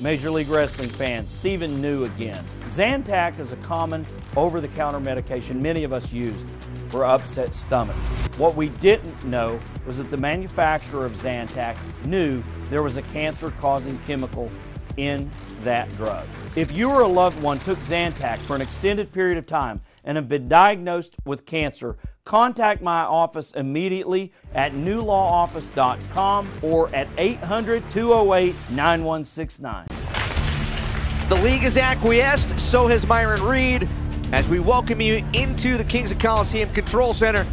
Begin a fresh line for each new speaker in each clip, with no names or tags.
Major League Wrestling fans, Stephen New again. Zantac is a common over the counter medication many of us used for upset stomach. What we didn't know was that the manufacturer of Zantac knew there was a cancer causing chemical in that drug. If you or a loved one took Zantac for an extended period of time and have been diagnosed with cancer, contact my office immediately at newlawoffice.com or at 800 208 9169.
The league has acquiesced, so has Myron Reed, as we welcome you into the Kings of Colosseum Control Center.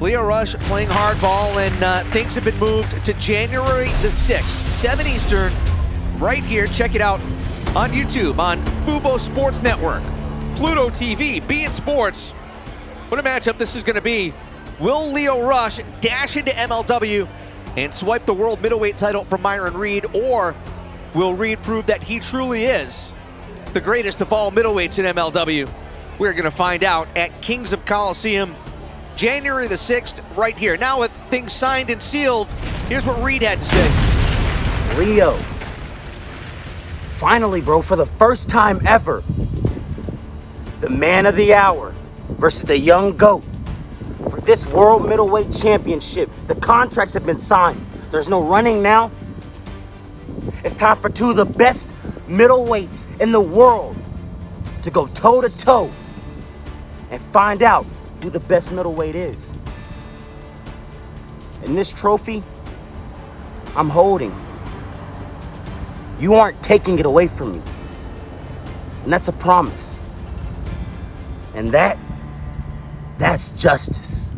Lio Rush playing hardball, and uh, things have been moved to January the 6th, 7 Eastern, right here. Check it out on YouTube, on Fubo Sports Network, Pluto TV, beIN Sports. What a matchup this is going to be. Will Lio Rush dash into MLW and swipe the world middleweight title from Myron Reed, or will Reed prove that he truly is the greatest of all middleweights in MLW? We're going to find out at Kings of Colosseum, January the 6th, right here. Now with things signed and sealed, here's what Reed had to say.
Lio. finally, bro, for the first time ever, the man of the hour versus the young GOAT. For this World Middleweight Championship, the contracts have been signed. There's no running now. It's time for two of the best middleweights in the world to go toe to toe and find out who the best middleweight is. And this trophy, I'm holding. You aren't taking it away from me. And that's a promise. And that, that's justice.